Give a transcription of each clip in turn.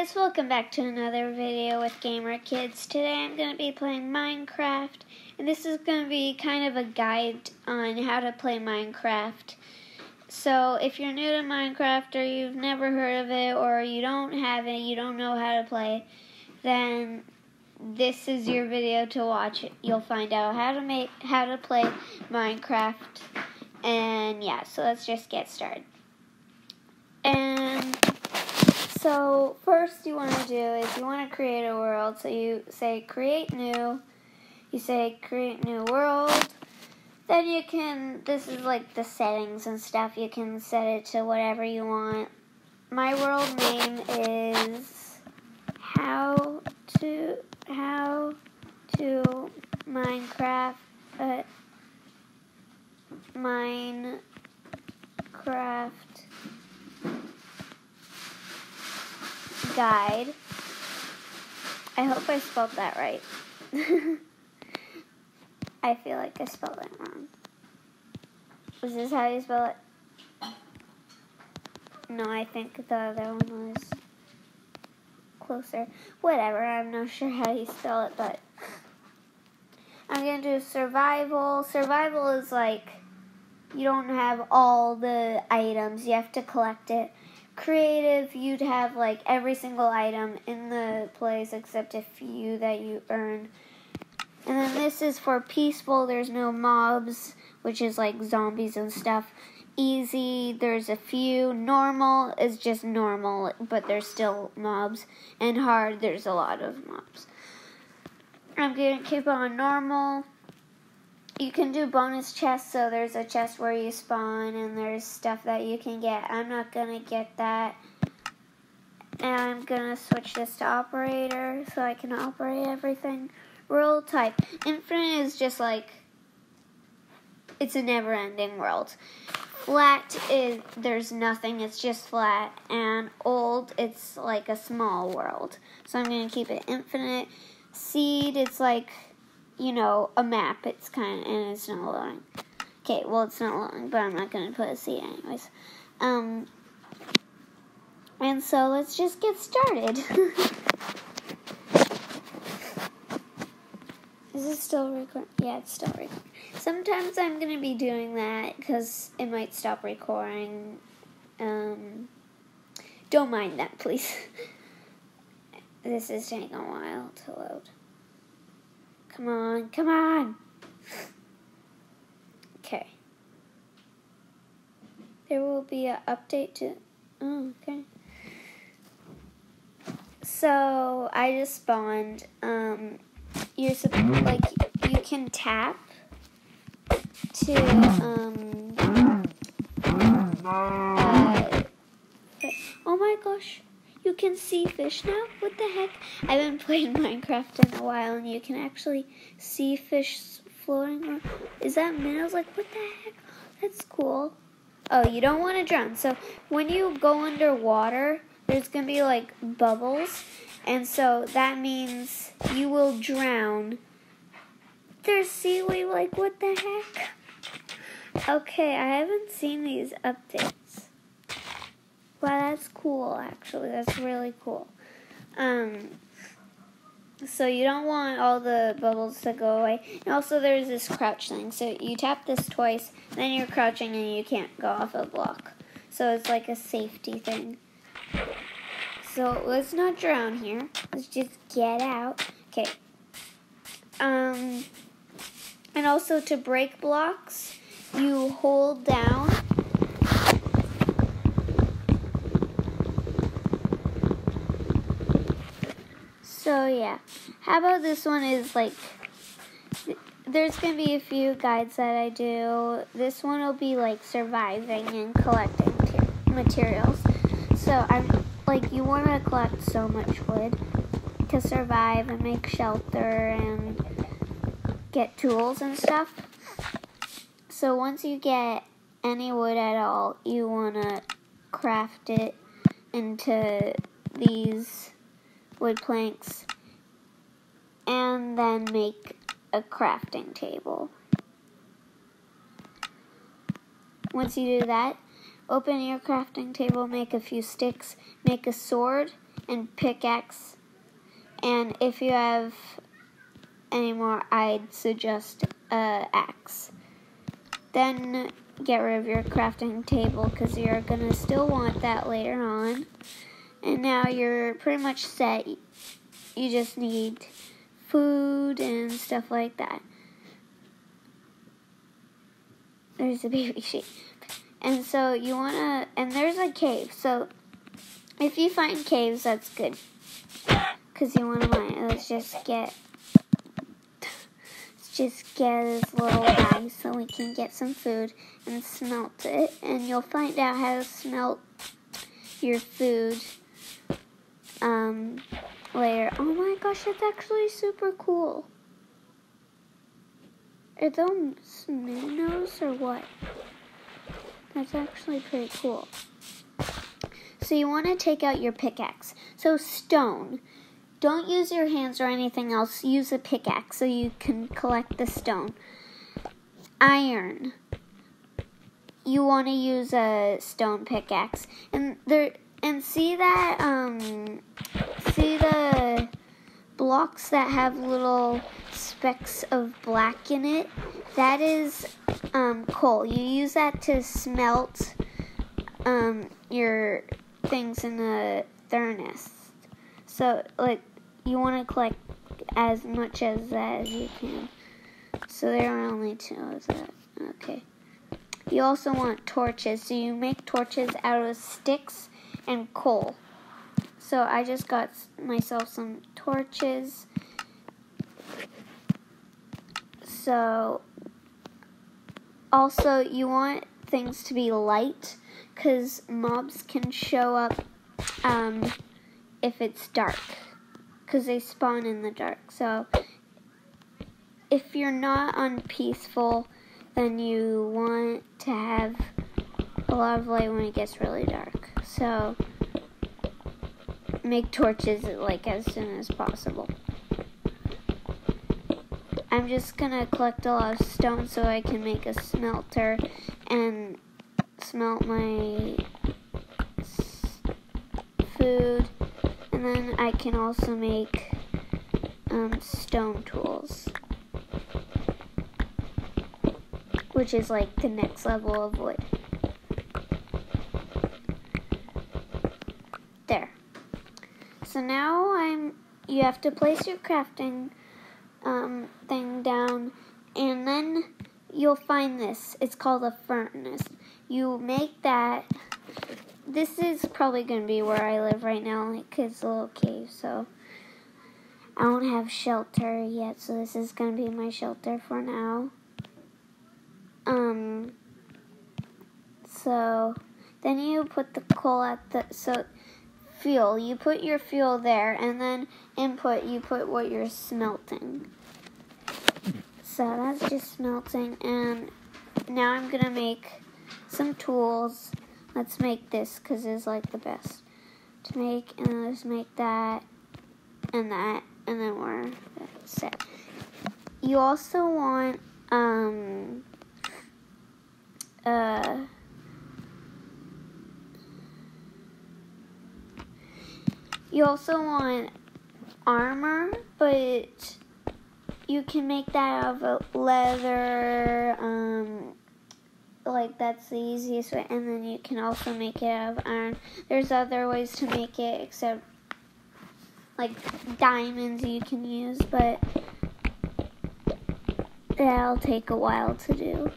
guys, welcome back to another video with Gamer Kids. Today I'm going to be playing Minecraft, and this is going to be kind of a guide on how to play Minecraft. So if you're new to Minecraft or you've never heard of it or you don't have it, you don't know how to play, then this is your video to watch. You'll find out how to make how to play Minecraft. And yeah, so let's just get started. And so first you want to do is you want to create a world. So you say create new. You say create new world. Then you can, this is like the settings and stuff. You can set it to whatever you want. My world name is how to, how to Minecraft, uh, Minecraft guide. I hope I spelled that right. I feel like I spelled it wrong. Was this how you spell it? No, I think the other one was closer. Whatever, I'm not sure how you spell it, but I'm going to do survival. Survival is like you don't have all the items, you have to collect it creative, you'd have like every single item in the place except a few that you earn. And then this is for peaceful, there's no mobs, which is like zombies and stuff. Easy, there's a few. Normal is just normal, but there's still mobs. And hard, there's a lot of mobs. I'm to keep on normal you can do bonus chests, so there's a chest where you spawn and there's stuff that you can get. I'm not gonna get that. And I'm gonna switch this to operator so I can operate everything. World type. Infinite is just like it's a never ending world. Flat is there's nothing, it's just flat. And old it's like a small world. So I'm gonna keep it infinite. Seed it's like you know, a map. It's kind of, and it's not long. Okay, well, it's not long, but I'm not going to put a C anyways. Um, and so let's just get started. Is it still recording? Yeah, it's still recording. Sometimes I'm going to be doing that because it might stop recording. Um, don't mind that, please. this is taking a while to load. Come on, come on. Okay. There will be an update to. Oh, okay. So I just spawned. Um, you're like you can tap to um. Uh, oh my gosh. You can see fish now? What the heck? I've been playing Minecraft in a while and you can actually see fish floating. Around. Is that minnows? Like, what the heck? That's cool. Oh, you don't want to drown. So when you go underwater, there's going to be like bubbles. And so that means you will drown. There's seaweed. Like, what the heck? Okay, I haven't seen these updates. Wow, that's cool, actually. That's really cool. Um, so you don't want all the bubbles to go away. And also there's this crouch thing. So you tap this twice, then you're crouching and you can't go off a block. So it's like a safety thing. So let's not drown here. Let's just get out. Okay. Um, and also to break blocks, you hold down So yeah, how about this one is like, there's to be a few guides that I do. This one will be like surviving and collecting materials. So I'm like, you want to collect so much wood to survive and make shelter and get tools and stuff. So once you get any wood at all, you want to craft it into these wood planks, and then make a crafting table. Once you do that, open your crafting table, make a few sticks, make a sword, and pickaxe. And if you have any more, I'd suggest uh, axe. Then get rid of your crafting table because you're going to still want that later on. And now you're pretty much set. You just need food and stuff like that. There's a baby sheep. And so you want to, and there's a cave. So if you find caves, that's good. Because you want to mine. Let's just get, let's just get this little guy so we can get some food and smelt it. And you'll find out how to smelt your food. Oh my gosh, that's actually super cool. Are those minnows or what? That's actually pretty cool. So you want to take out your pickaxe. So stone. Don't use your hands or anything else. Use a pickaxe so you can collect the stone. Iron. You want to use a stone pickaxe. And there and see that um see the blocks that have little specks of black in it. That is um, coal. You use that to smelt um, your things in the furnace. So like you want to collect as much as that as you can. So there are only two of that okay. You also want torches. So you make torches out of sticks and coal. So I just got myself some torches. So also you want things to be light because mobs can show up um, if it's dark because they spawn in the dark. So if you're not on peaceful, then you want to have a lot of light when it gets really dark. So make torches like as soon as possible. I'm just gonna collect a lot of stone so I can make a smelter and smelt my food, and then I can also make um, stone tools, which is like the next level of wood. So now I'm. You have to place your crafting um, thing down, and then you'll find this. It's called a furnace. You make that. This is probably going to be where I live right now, like it's a little cave, so I don't have shelter yet, so this is going to be my shelter for now. Um, so then you put the coal at the, so fuel. You put your fuel there, and then input, you put what you're smelting. So that's just smelting, and now I'm gonna make some tools. Let's make this because it's like the best to make, and let's make that and that, and then we're set. You also want um uh You also want armor, but you can make that out of leather. Um, like that's the easiest way, and then you can also make it out of iron. There's other ways to make it, except like diamonds you can use, but that'll take a while to do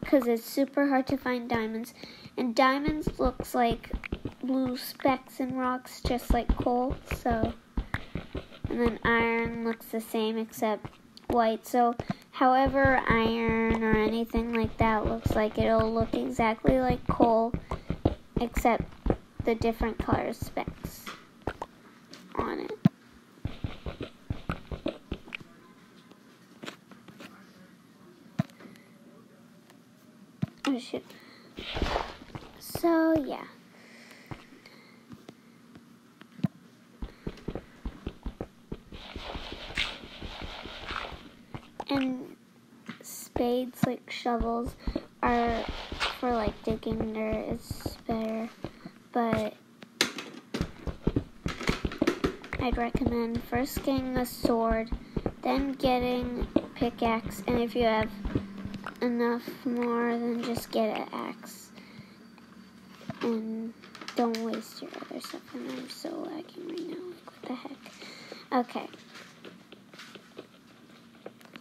because it's super hard to find diamonds, and diamonds looks like blue specks and rocks just like coal. So, and then iron looks the same except white. So, however iron or anything like that looks like, it'll look exactly like coal except the different color specks on it. Oh shit. So, yeah. And spades like shovels are for like digging dirt it's better but I'd recommend first getting a sword, then getting pickaxe, and if you have enough more, then just get an axe. And don't waste your other stuff. And I'm so lagging right now. Like, what the heck? Okay.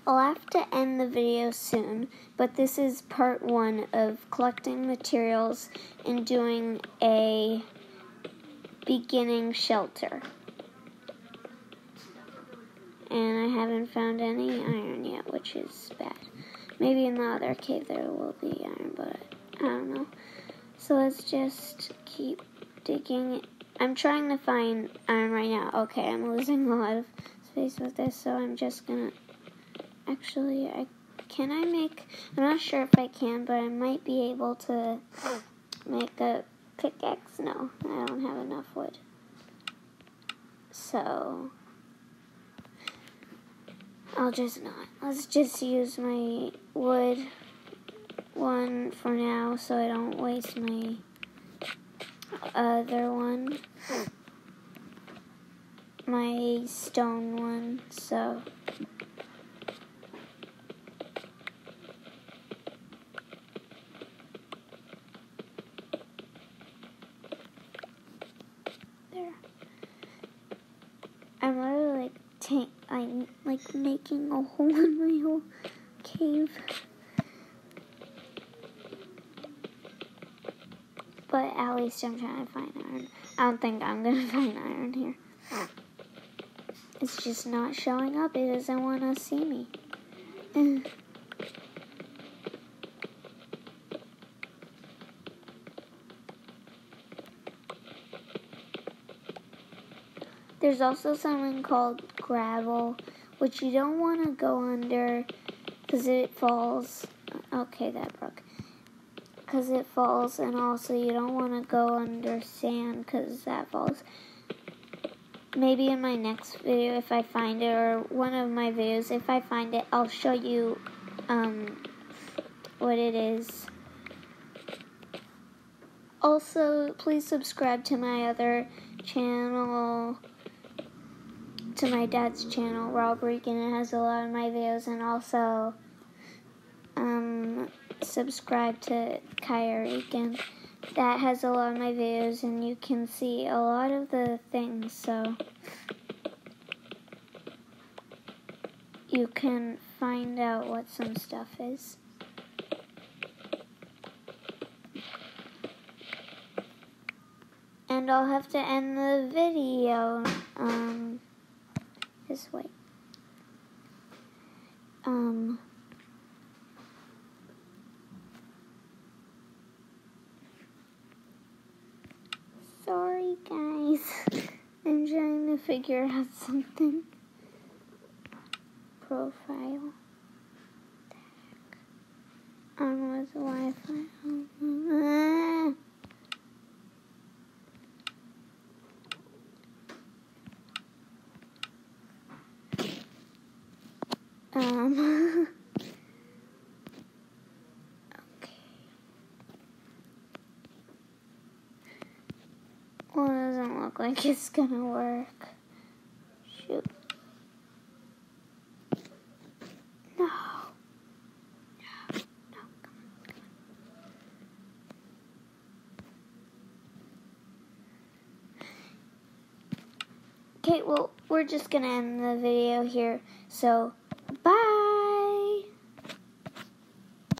I'll have to end the video soon, but this is part one of collecting materials and doing a beginning shelter. And I haven't found any iron yet, which is bad. Maybe in the other cave there will be iron, but I don't know. So let's just keep digging. I'm trying to find iron right now. Okay, I'm losing a lot of space with this, so I'm just gonna Actually, I can I make, I'm not sure if I can, but I might be able to make a pickaxe. No, I don't have enough wood. So, I'll just not. Let's just use my wood one for now so I don't waste my other one. My stone one, so... I'm literally like tank. I'm like making a hole in my whole cave. But at least I'm trying to find iron. I don't think I'm gonna find iron here. It's just not showing up. It doesn't want to see me. There's also something called gravel, which you don't want to go under because it falls. Okay, that broke. Because it falls, and also you don't want to go under sand because that falls. Maybe in my next video, if I find it, or one of my videos, if I find it, I'll show you um, what it is. Also, please subscribe to my other channel to my dad's channel, Rob Regan. It has a lot of my videos, and also um, subscribe to Kaya Regan. That has a lot of my videos, and you can see a lot of the things. So you can find out what some stuff is. And I'll have to end the video. Um, this way. Um, sorry guys, I'm trying to figure out something. Profile. On with Wi-Fi. Um. okay. Well, it doesn't look like it's gonna work. Shoot. No. No. No. Okay, well, we're just gonna end the video here. So.